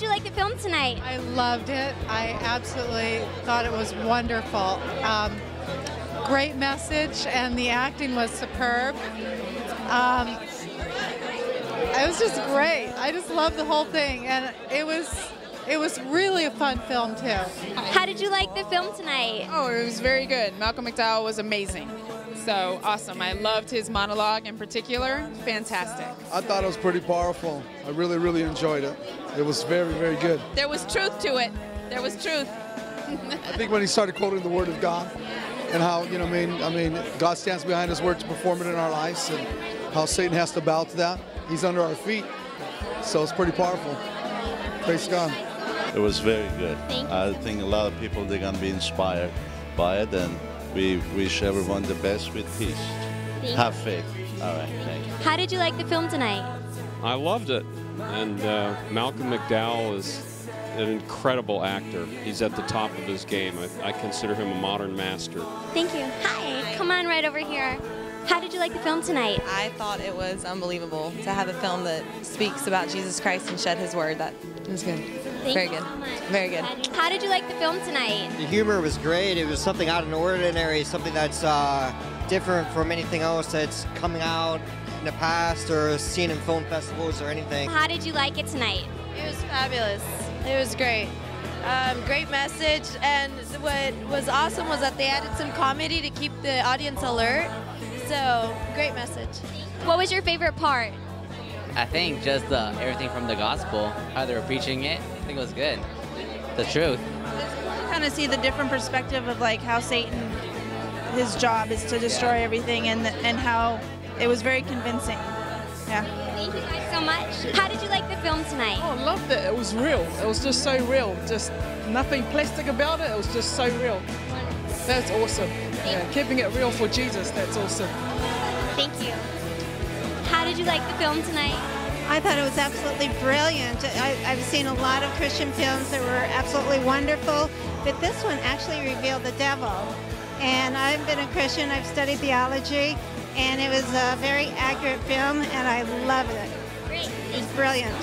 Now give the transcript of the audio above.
did you like the film tonight? I loved it. I absolutely thought it was wonderful. Um, great message, and the acting was superb. Um, it was just great. I just loved the whole thing, and it was it was really a fun film too. How did you like the film tonight? Oh, it was very good. Malcolm McDowell was amazing. So awesome. I loved his monologue in particular. Fantastic. I thought it was pretty powerful. I really, really enjoyed it. It was very, very good. There was truth to it. There was truth. I think when he started quoting the Word of God and how, you know, I mean, I mean, God stands behind His Word to perform it in our lives and how Satan has to bow to that. He's under our feet. So it's pretty powerful. Praise God. It was very good. Thank you. I think a lot of people they're gonna be inspired by it, and we wish everyone the best with peace. Thank Have faith. All right, thank you. How did you like the film tonight? I loved it. And uh, Malcolm McDowell is an incredible actor. He's at the top of his game. I, I consider him a modern master. Thank you. Hi, come on right over here. How did you like the film tonight? I thought it was unbelievable to have a film that speaks about Jesus Christ and shed his word. That was good. Thank Very you good. so much. Very good. How did you like the film tonight? The humor was great. It was something out of the ordinary, something that's uh, different from anything else that's coming out in the past or seen in film festivals or anything. How did you like it tonight? It was fabulous. It was great. Um, great message, and what was awesome was that they added some comedy to keep the audience alert. So, great message. What was your favorite part? I think just the everything from the gospel, how they were preaching it, I think it was good. The truth. Kind of see the different perspective of like how Satan, his job is to destroy everything, and and how it was very convincing. Yeah. Thank you guys so much. How did you like the film tonight? Oh, I loved it. It was real. It was just so real. Just nothing plastic about it. It was just so real. That's awesome. Yeah, keeping it real for Jesus. That's awesome. Thank you. How did you like the film tonight? I thought it was absolutely brilliant. I, I've seen a lot of Christian films that were absolutely wonderful, but this one actually revealed the devil. And I've been a Christian, I've studied theology, and it was a very accurate film, and I loved it. Great. It's brilliant.